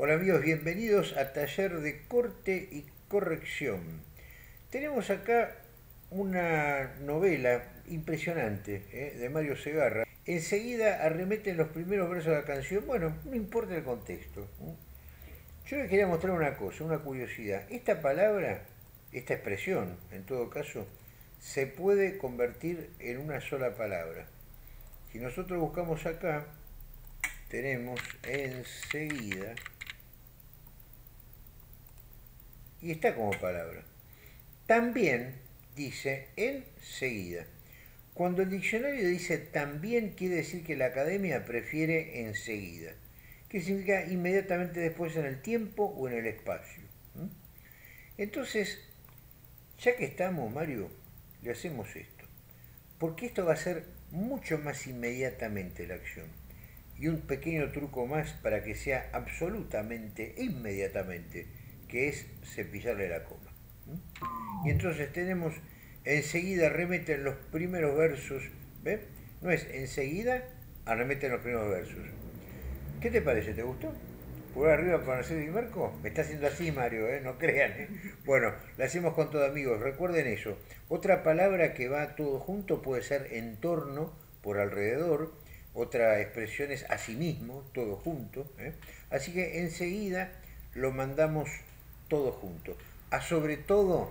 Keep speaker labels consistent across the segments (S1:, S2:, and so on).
S1: Hola amigos, bienvenidos a Taller de Corte y Corrección. Tenemos acá una novela impresionante ¿eh? de Mario Segarra. Enseguida arremeten los primeros versos de la canción, bueno, no importa el contexto. Yo les quería mostrar una cosa, una curiosidad. Esta palabra, esta expresión, en todo caso, se puede convertir en una sola palabra. Si nosotros buscamos acá, tenemos enseguida y está como palabra. También dice enseguida. Cuando el diccionario dice también quiere decir que la academia prefiere enseguida, que significa inmediatamente después en el tiempo o en el espacio. Entonces, ya que estamos, Mario, le hacemos esto, porque esto va a ser mucho más inmediatamente la acción. Y un pequeño truco más para que sea absolutamente, inmediatamente, que es cepillarle la coma. Y entonces tenemos, enseguida arremeten los primeros versos, ¿ve? No es enseguida arremeten los primeros versos. ¿Qué te parece? ¿Te gustó? ¿Por arriba para hacer y Marco? Me está haciendo así, Mario, ¿eh? no crean. ¿eh? Bueno, lo hacemos con todos amigos, recuerden eso. Otra palabra que va todo junto puede ser entorno, por alrededor. Otra expresión es asimismo, todo junto. ¿eh? Así que enseguida lo mandamos todo junto. A sobre todo,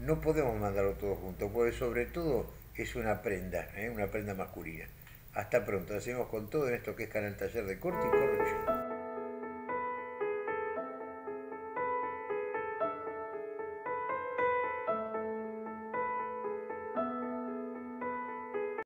S1: no podemos mandarlo todo junto, porque sobre todo es una prenda, ¿eh? una prenda masculina. Hasta pronto, hacemos con todo en esto que es Canal Taller de Corte y Corrección.